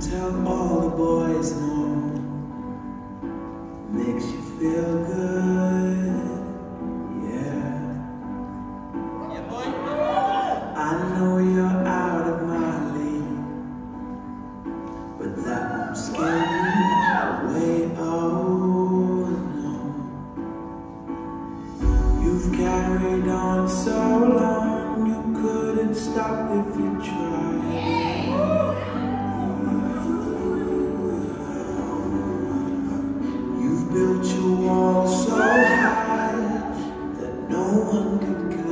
tell all the boys no. Makes you feel good, yeah. yeah boy. I know you're out of my league, but that won't scare me away. Oh no, you've carried on so long, you couldn't stop it. one good God.